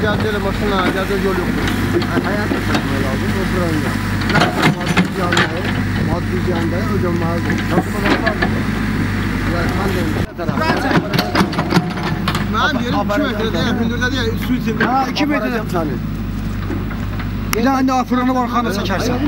geldi maşına geldi yol yok. Hayat yaşamaya lazım o. Ne kadar maddi canlıya, maddi canlıya ödemezdi. Nasıl bakar? Ya kan demiş. Ben diyorum 2 metrede ya hündürde değil su içinde. Ha 2 metre. Seni. Bir de anne fırını var kanı çekersen.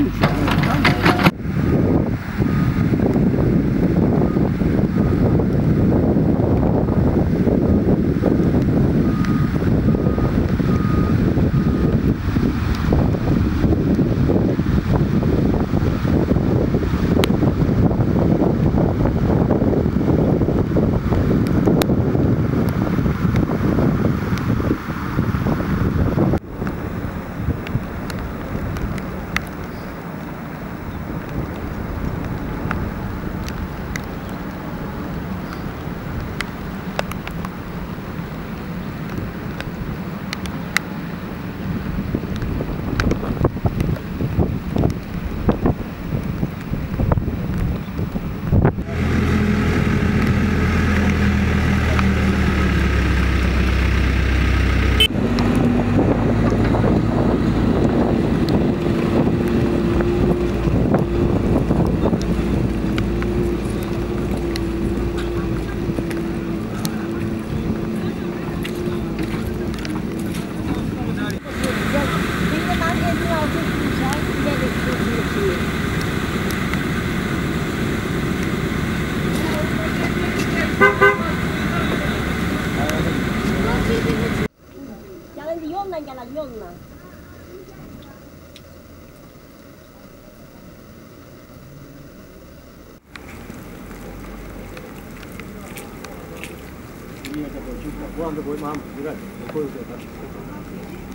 ご飯でごまんぶぐらい、こういう状。